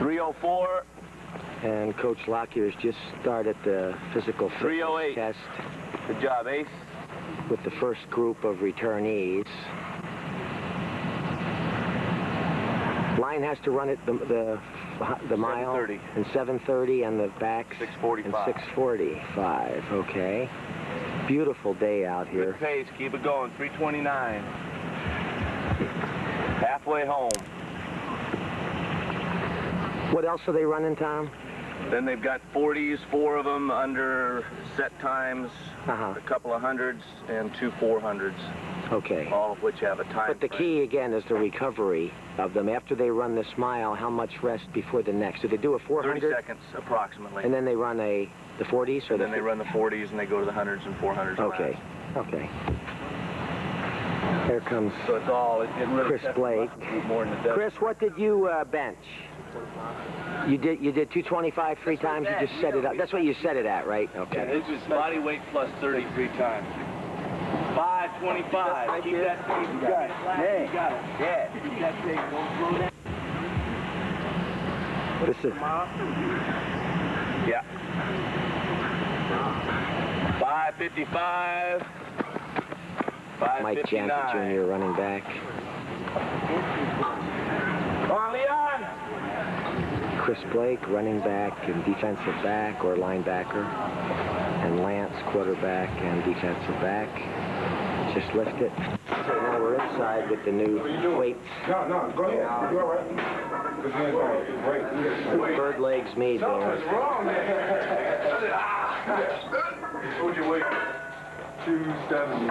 304. And Coach Lockyer has just started the physical fitness 308. test Good job, Ace. with the first group of returnees. Line has to run it the the, the mile 7:30. in 7:30 and the back in 645. 6:45. Okay. Beautiful day out here. Good pace. Keep it going. 329. Halfway home. What else are they running, Tom? Then they've got 40s, four of them under set times, Uh-huh. a couple of hundreds, and two 400s, Okay. all of which have a time But the frame. key again is the recovery of them. After they run this mile, how much rest before the next? Do they do a 400? 30 400 seconds, approximately. and then they run a the 40s or And the then they run the 40s and they go to the hundreds and 400s. Okay. last. Okay. Here comes So it's all, it, it really Chris Blake. more than it does. Chris. What did you uh, bench? You did you did 225 three times. You just set it up. That's what you set it at, right? Yeah, Okay. this is body weight plus 33 times. 525. Keep that pace. You got it. Yeah. You got it. Yeah. Keep that pace. Don't slow down. This Yeah. 555. Mike Jansen 559. Jr. running back. Come on, Leon. Chris Blake running back and defensive back or linebacker, and Lance quarterback and defensive back. Just lift it. So now we're inside with the new weights. No, no, go ahead. You're all right. Because you ain't going great. Bird legs made there. wrong, man. What'd you weigh? 270.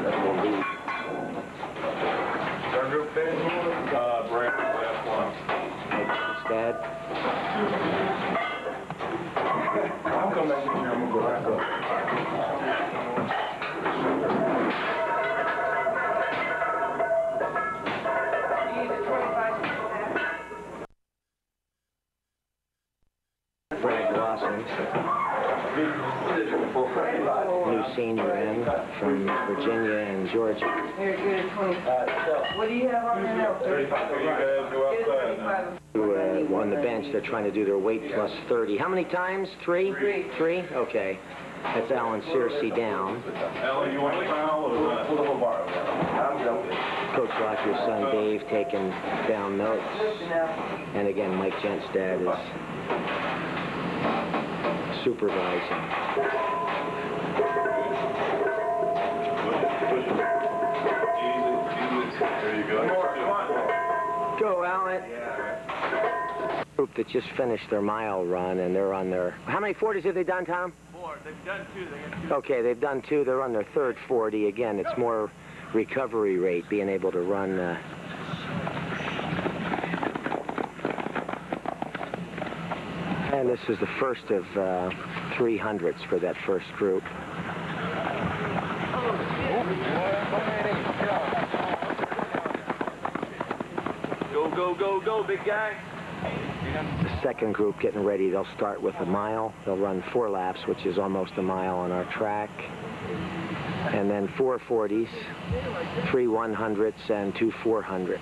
Turn uh, on the bench, they're trying to do their weight plus 30. How many times? Three? Three. Three? Okay. That's Alan Searcy down. Alan, you want a foul or what? Pull the whole bar. Coach Lockyer's son Dave taking down notes. And again, Mike Gentstad is supervising. There you go. Go, Alan. Group that just finished their mile run, and they're on their... How many 40s have they done, Tom? Four. They've done two. They two. Okay, they've done two. They're on their third 40. Again, it's more recovery rate, being able to run... Uh... And this is the first of uh, 300s for that first group. Go, go, go, go, big guy. The second group getting ready, they'll start with a mile. They'll run four laps, which is almost a mile on our track. And then four 40s, three 100s, and two 400s.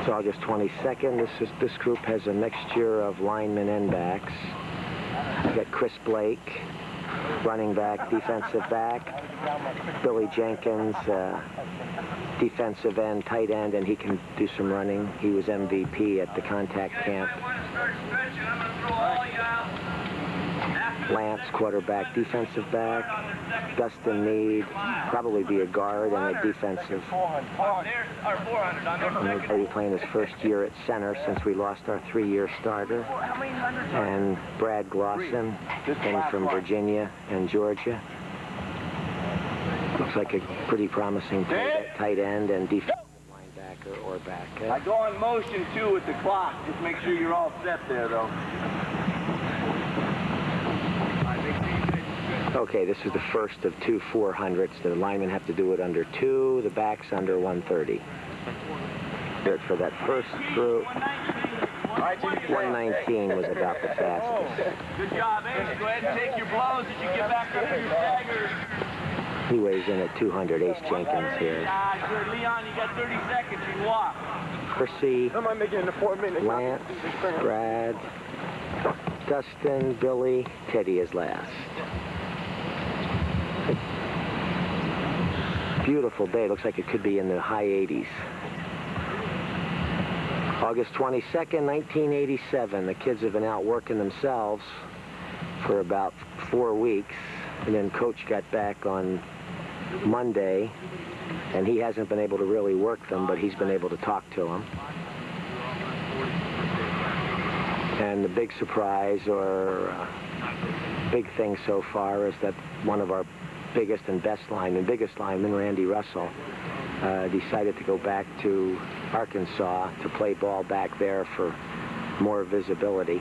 It's August 22nd. This is this group has a mixture of linemen and backs. We've got Chris Blake, running back, defensive back. Billy Jenkins, uh, defensive end, tight end, and he can do some running. He was MVP at the contact camp. Lance, quarterback, defensive back. Dustin Mead, probably be a guard and a defensive. There's our 400 on And already playing his first year at center since we lost our three-year starter. And Brad Glosson came from Virginia and Georgia. Looks like a pretty promising tight, end and defensive linebacker or back. I go on motion too with the clock. Just make sure you're all set there, though. Okay, this is the first of two 400s. The linemen have to do it under two, the backs under 130. Good for that first group. 119 was about the fastest. Good job, Ace. Go ahead and take your blows as you get back up to your stagger. He weighs in at 200, Ace Jenkins here. Ah, good. Leon, you got 30 seconds. You walk. Percy, I might make it four minutes. Lance, Brad, Dustin, Billy, Teddy is last. Beautiful day. Looks like it could be in the high 80s. August 22nd, 1987. The kids have been out working themselves for about four weeks. And then coach got back on Monday, and he hasn't been able to really work them, but he's been able to talk to them. And the big surprise or uh, big thing so far is that one of our biggest and best linemen, biggest lineman, Randy Russell, uh, decided to go back to Arkansas to play ball back there for more visibility.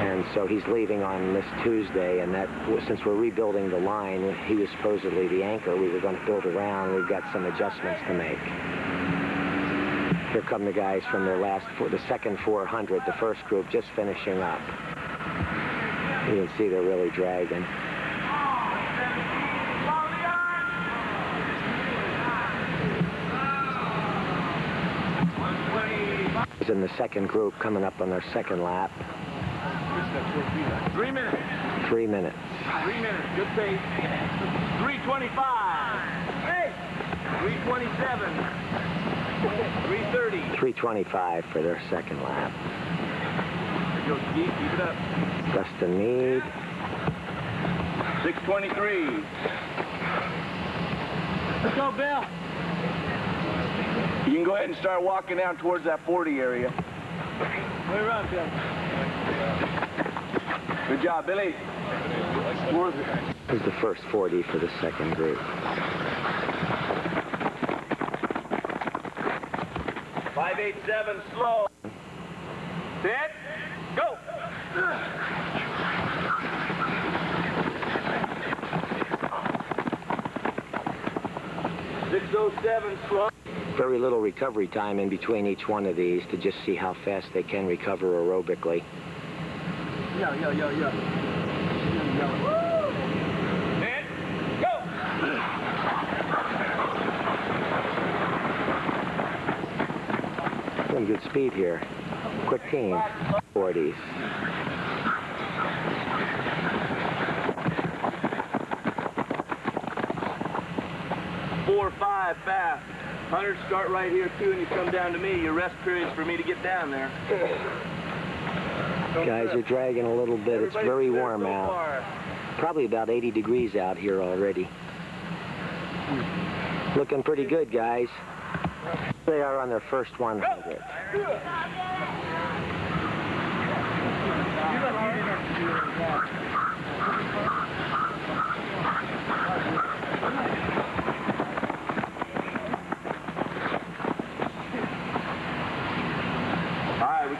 And so he's leaving on this Tuesday, and that since we're rebuilding the line, he was supposedly the anchor we were going to build around. We've got some adjustments to make. Here come the guys from their last, four, the second 400, the first group just finishing up. You can see they're really dragging. Is in the second group coming up on their second lap. Three minutes. Three minutes. Three minutes. Good pace. 325. Hey. 327. 330. 325 for their second lap. There you go, Steve. Keep it up. Dustin Mead. 623. Let's go, Bill. You can go ahead and start walking down towards that 40 area. Way around, Bill. Good job, Billy. Towards it. This is the first 40 for the second group. Five eight seven, slow. Set, go. Six oh seven, slow. Very little recovery time in between each one of these to just see how fast they can recover aerobically. Yo, yo, yo, yo. Set, go. Some good speed here. Quick team. 40s. Four, five, fast. Hunters start right here too, and you come down to me. Your rest period's for me to get down there. Guys you're dragging a little bit. It's very warm so out. far. Probably about 80 degrees out here already. Looking pretty good, guys. They are on their first 100. All right, we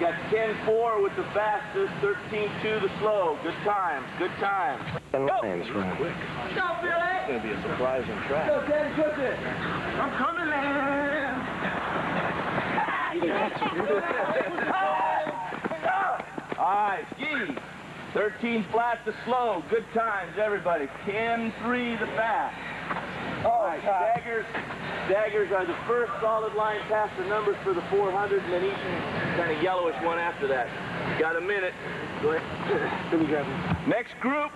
got 10-4 with the fastest, 13-2 the slow. Good times, good times. And Lions run. Go, Billy! It's going to be a surprising track. Go, Daddy, push it. I'm coming, man. All right, ski. 13 flat to slow. Good times, everybody. 10-3 the fast. Oh, All right, daggers. Staggers are the first solid line past the numbers for the 400, and then each kind of yellowish one after that. Got a minute. Go ahead. Let me grab. Next group.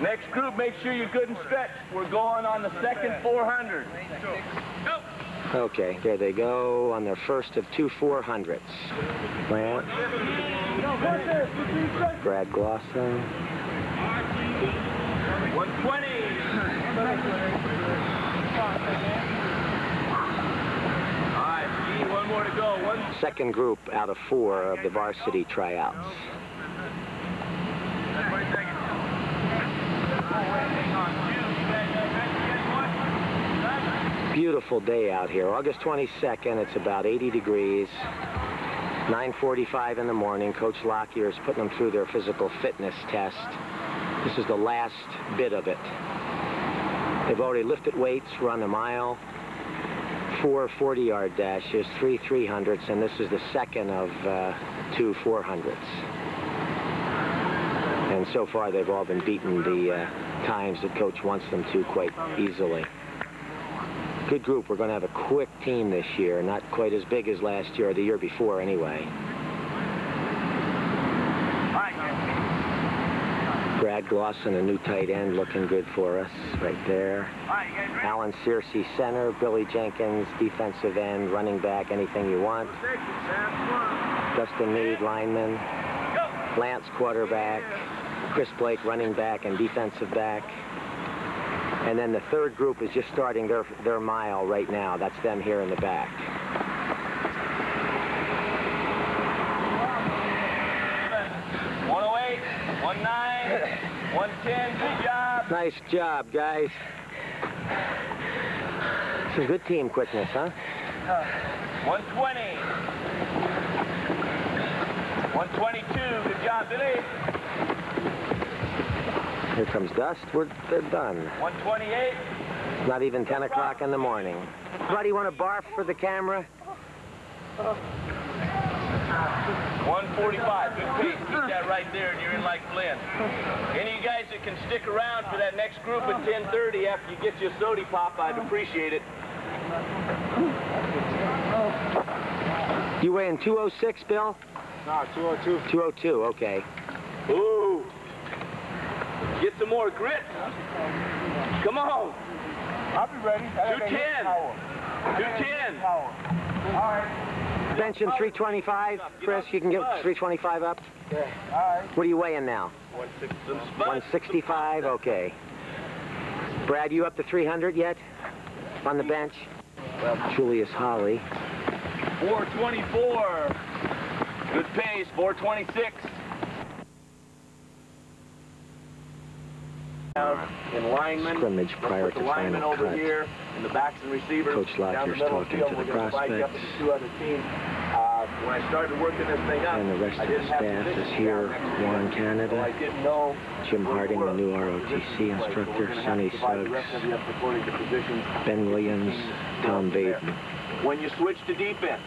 Next group, make sure you're good and stretched. We're going on the second 400. Go. Okay, there they go on their first of two 400s. Lance, Brad Glosson, 120. All right, Steve, one more to go. One. second group out of four of the varsity tryouts. Beautiful day out here. August 22nd, it's about 80 degrees. 9.45 in the morning. Coach Lockyer is putting them through their physical fitness test. This is the last bit of it. They've already lifted weights, run a mile, four 40-yard dashes, three 300s, and this is the second of uh, two 400s. And so far, they've all been beating the uh, times that coach wants them to quite easily. Good group. We're going to have a quick team this year. Not quite as big as last year or the year before, anyway. Brad Glosson, a new tight end, looking good for us right there. Alan Searcy, center. Billy Jenkins, defensive end, running back, anything you want. Dustin Mead, lineman. Lance, quarterback. Chris Blake, running back and defensive back. And then the third group is just starting their, their mile right now. That's them here in the back. One oh eight, one nine, one ten. Good job. Nice job, guys. Some good team quickness, huh? 120. 122. Good job, Billy. Here comes dust. We're they're done. 128. It's not even 10 o'clock in the morning. Buddy, want to barf for the camera? 145. Good pace. Keep that right there, and you're in like Flynn. Any of you guys that can stick around for that next group at 10:30 after you get your sody pop, I'd appreciate it. You weigh in 206, Bill? No, 202. 202, okay. Ooh. Get some more grit. Come on. I'll be ready. 210. 210. All right. Benching 325. Chris, you can get 325 up? Yeah. All right. What are you weighing now? 165? Okay. Brad, you up to 300 yet? On the bench? Julius Holly. 424. Good pace. 426. In linemen. Scrimmage prior to linemen final over cut. here, and the backs and receivers. Coach down Lockyer's the middle of talking field. to the We're gonna up two other teams. Uh, when I started working this thing up, And the rest I of the staff is here. Warren Canada. So I didn't know Jim Harding, the new ROTC so instructor. gonna Sonny to Suggs. rest of you up according to positions. Ben Williams, Tom Baden. When you switch to defense,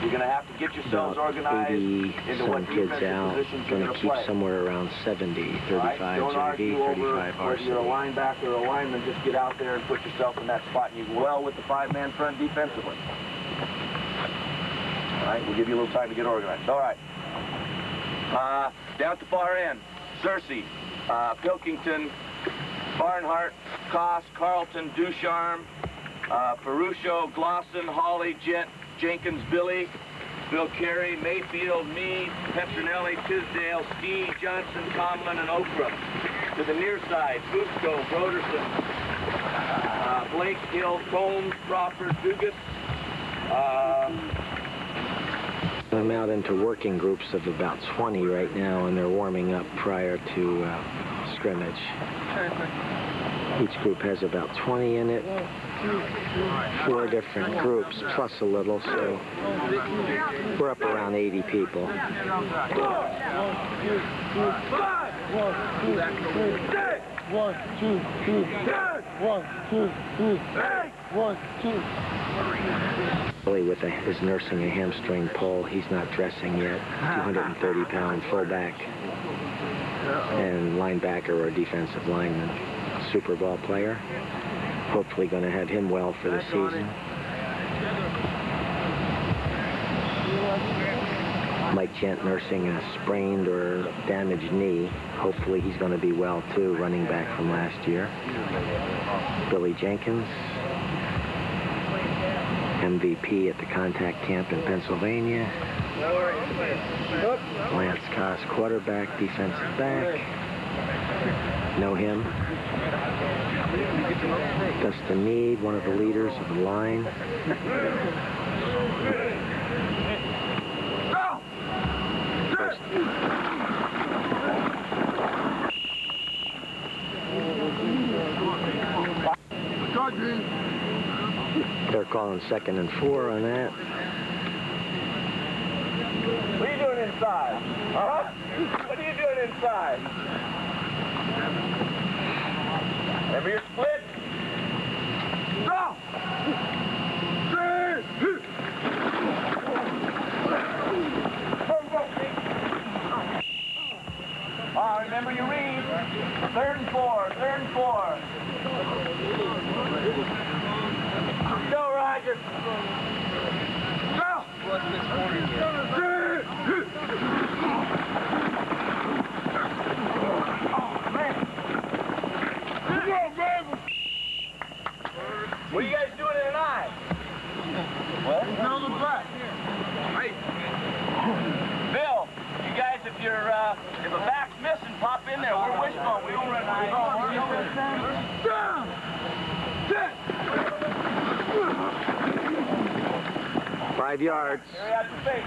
you're going to have to get yourselves About organized 80 into some what kids out. Going to keep play. somewhere around 70, All right? 35 Don't JV, argue over 35 whether you're a linebacker or a lineman. Just get out there and put yourself in that spot. And you well with the five-man front defensively. All right, we'll give you a little time to get organized. All right. Uh, down at the far end, Searcy, uh, Pilkington, Barnhart, Koss, Carlton, Dousharm, uh, Ferruccio, Glosson, Hawley, Jet, Jenkins, Billy, Bill Carey, Mayfield, Meade, Petronelli, Tisdale, Steve, Johnson, Tomlin, and Okra. To the near side, Fusco, Broderson, uh, Blake, Hill, Combs, Crawford, Dugas, uh, I'm out into working groups of about 20 right now, and they're warming up prior to uh, scrimmage. Each group has about 20 in it. Four different groups, plus a little, so we're up around 80 people. One, two, three. One, two, three. Billy with a, is nursing a hamstring pull. He's not dressing yet. 230 pound fullback and linebacker or defensive lineman. Super Bowl player. Hopefully going to have him well for the season. Mike Gent nursing a sprained or damaged knee. Hopefully he's going to be well too, running back from last year. Billy Jenkins, MVP at the contact camp in Pennsylvania. Lance Koss, quarterback, defensive back. Know him. Dustin Mead, one of the leaders of the line. They're calling second and four on that. What are you doing inside? Huh? What are you doing inside? Remember your split? Go! Uh, remember What are you guys doing tonight? What? Bill, you guys, if you're uh, if a back's missing, pop in there. We're wishbone. We don't run Five yards. Your face.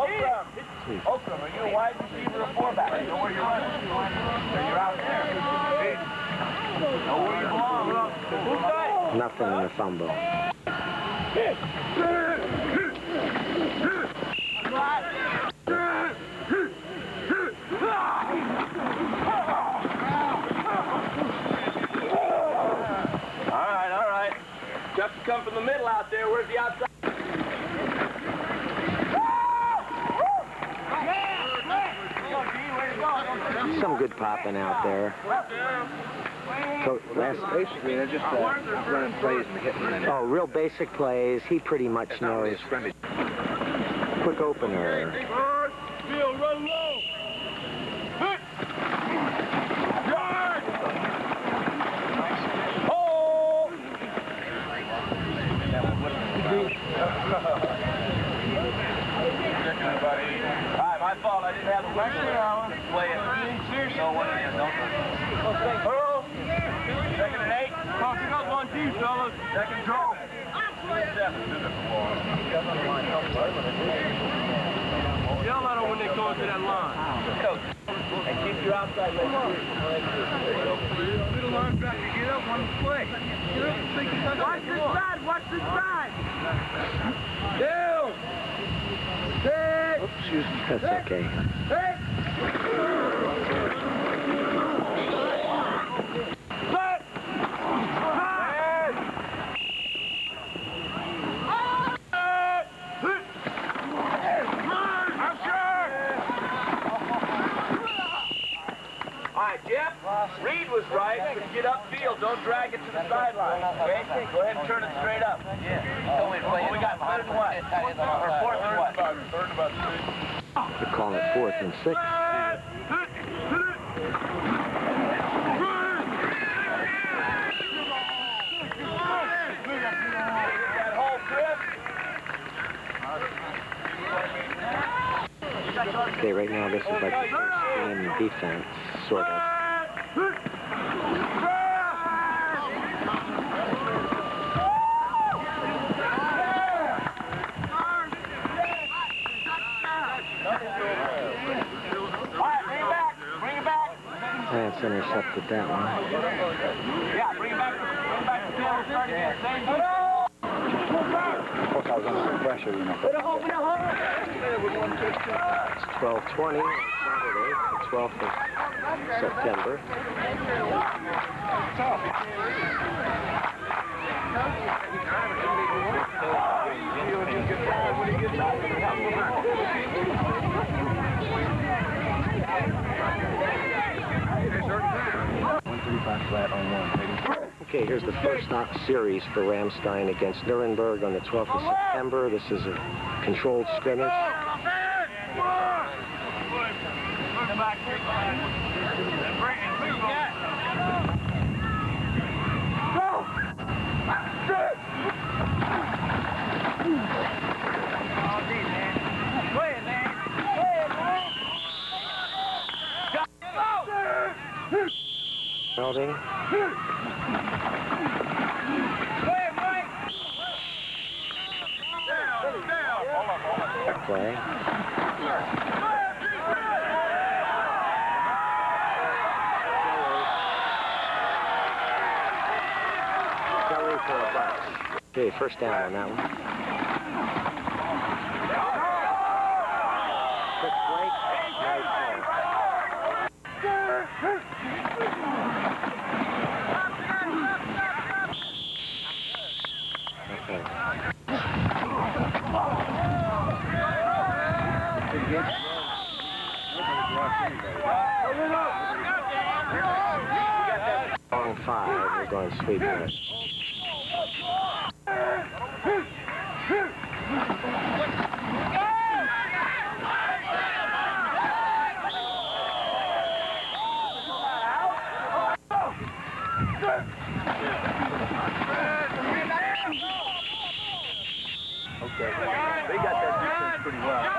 Okram, Okram, are you a wide receiver or? You know where you're running. You're out there. Know where you belong. Nothing in the fumble. Come from the middle out there. Where's the outside? Some good popping out there. Co- last, Basically, they're just uh, running plays and hitting. oh, real basic plays. He pretty much It's not really knows. Quick opener. Bill, run low. Oh! Hi, my fault. I didn't have the weapon. Play it. So what it is, don't Earl, second and eight. Talking up one, two, fellas. Second draw. Yell at them when they go into that line. And keep your outside leg. Middle linebacker, get up on the play. Watch this side, watch this side. Bill! Six! Oops, excuse me. That's okay. Set! Head! All right, Jeff, Reed was right. When you get upfield, don't drag it to the sideline, okay? Go ahead and turn it straight up. Yeah. What we got, third and what? Or fourth and what? Third and about six. They're calling it fourth and six. Okay, right now this is like defense, sort of. All right, bring it back. Bring it back. Lance intercepted that one. Yeah, bring it back. Bring back to thing. Of course, I was under some pressure, you know. It's 1220 on Saturday, the 12th of September. One thirty-five flat on one, baby. Okay, here's the first stop series for Ramstein against Nuremberg on the 12th of September. This is a controlled scrimmage. Melding. Okay, first down on that one. Quick break. Nice play. Okay. Long We're going sweep there. Okay. They got that distance pretty well.